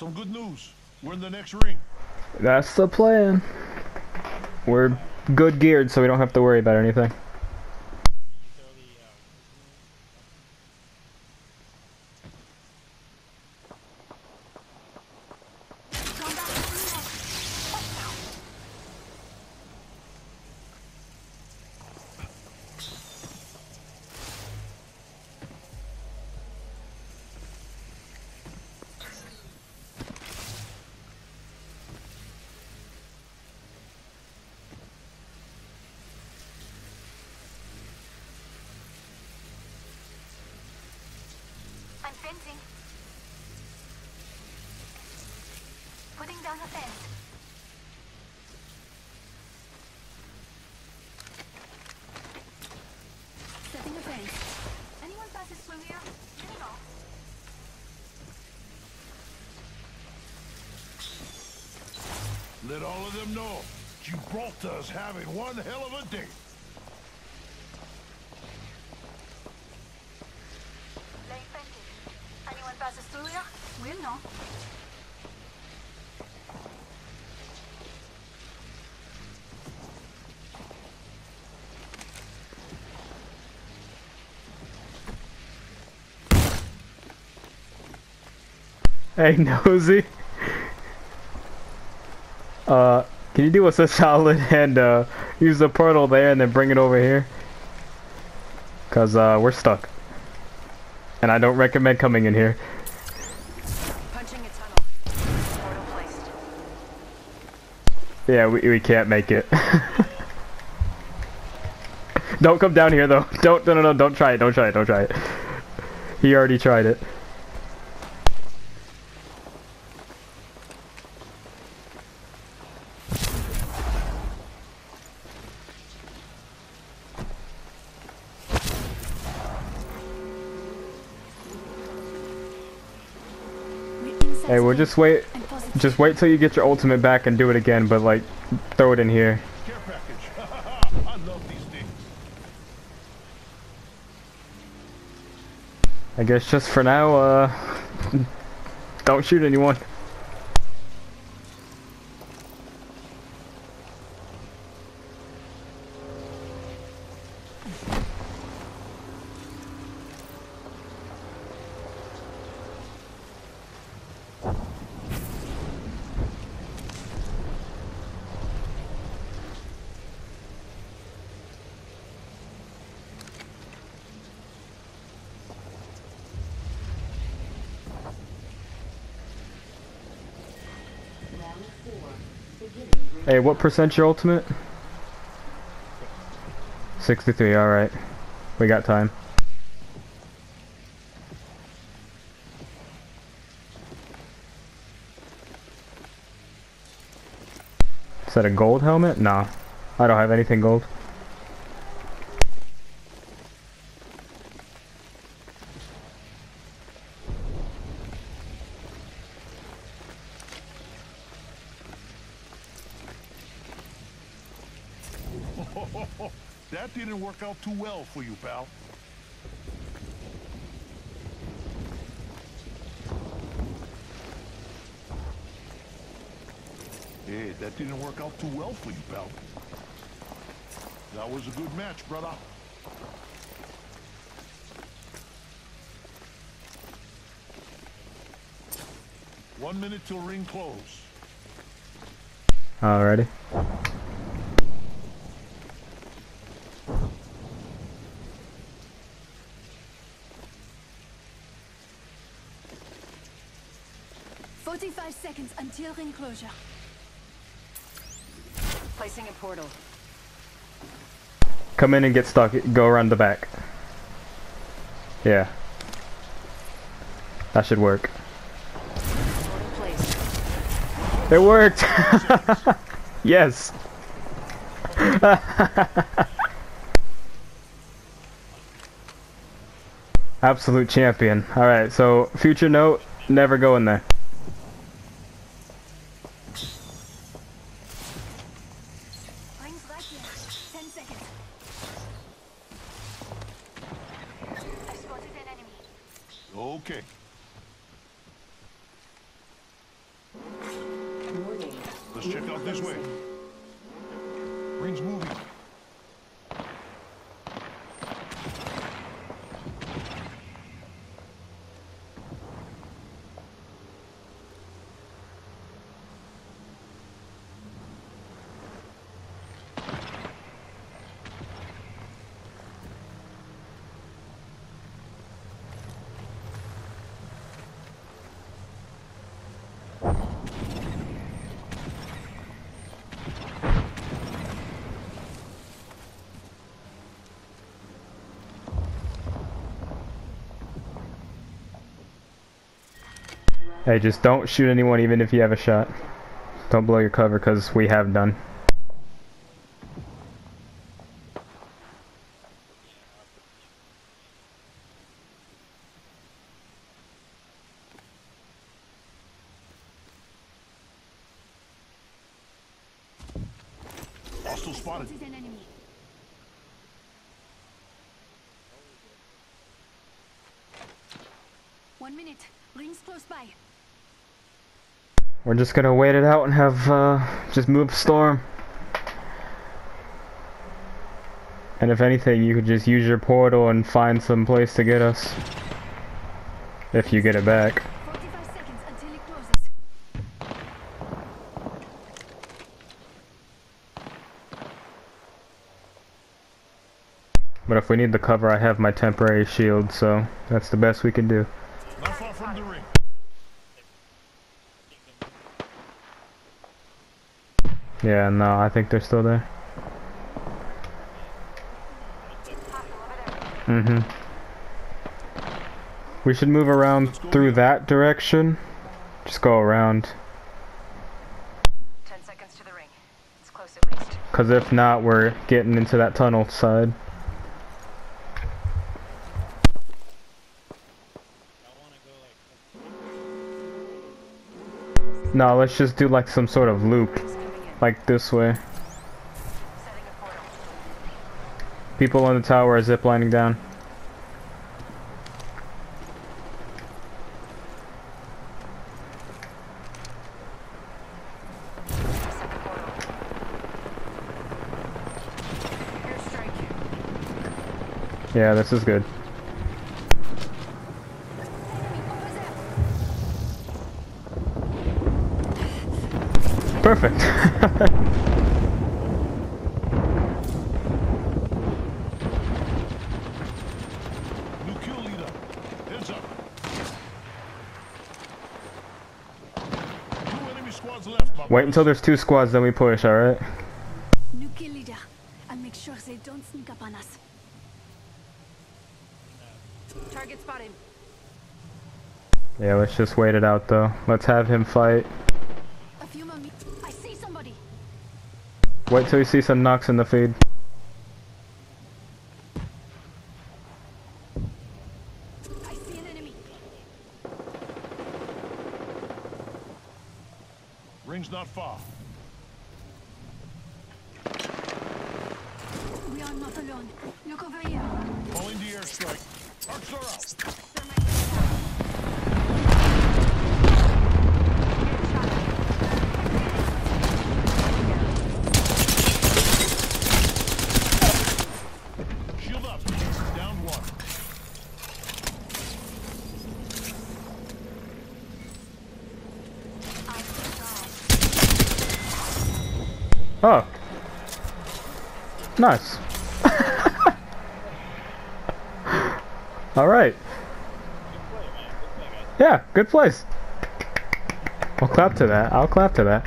Some good news. We're in the next ring. That's the plan. We're good geared, so we don't have to worry about anything. Putting down a fence. Setting a fence. Anyone passes through here? Let. Let all of them know Gibraltar's having one hell of a day. We'll know. Hey, Nosy. Uh, can you do us a solid and uh, use the portal there and then bring it over here? Cause uh, we're stuck. And I don't recommend coming in here. Yeah, we, we can't make it. don't come down here though. Don't, no, no, no, don't try it, don't try it, don't try it. He already tried it. Hey, we'll just wait. Just wait till you get your ultimate back and do it again, but like, throw it in here. I guess just for now, uh, don't shoot anyone. Hey, what percent your ultimate? 63, alright. We got time. Is that a gold helmet? Nah. I don't have anything gold. that didn't work out too well for you, pal. Hey, that didn't work out too well for you, pal. That was a good match, brother. One minute till ring close. Alrighty. Forty-five seconds until ring closure. Placing a portal. Come in and get stuck. Go around the back. Yeah. That should work. It worked! yes! Absolute champion. Alright, so future note, never go in there. Okay. Let's check out this way. Ring's moving. Hey, just don't shoot anyone even if you have a shot. Don't blow your cover because we have done. Hostile spotted. This is an enemy. One minute. Rings close by. We're just gonna wait it out and have, uh, just move storm. And if anything, you could just use your portal and find some place to get us. If you get it back. 45 seconds until it closes. But if we need the cover, I have my temporary shield, so that's the best we can do. Not far from the ring. Yeah, no, I think they're still there. Mm-hmm. We should move around through that direction. Just go around. Ten seconds to the ring. It's close at least. Because if not, we're getting into that tunnel side. No, let's just do like some sort of loop. Like this way. People on the tower are ziplining down. Yeah, this is good. Perfect. New kill leader. Heads up. Two enemy squads left, my Wait until there's two squads, then we push, alright? New kill leader. I'll make sure they don't sneak up on us. Target spotted. Yeah, let's just wait it out though. Let's have him fight. A few more minutes. I see somebody. Wait till you see some knocks in the feed. I see an enemy. Ring's not far. We are not alone. Look over here. Calling the airstrike. Arcs are out. Oh. Nice. Alright. Yeah, good place. I'll clap to that. I'll clap to that.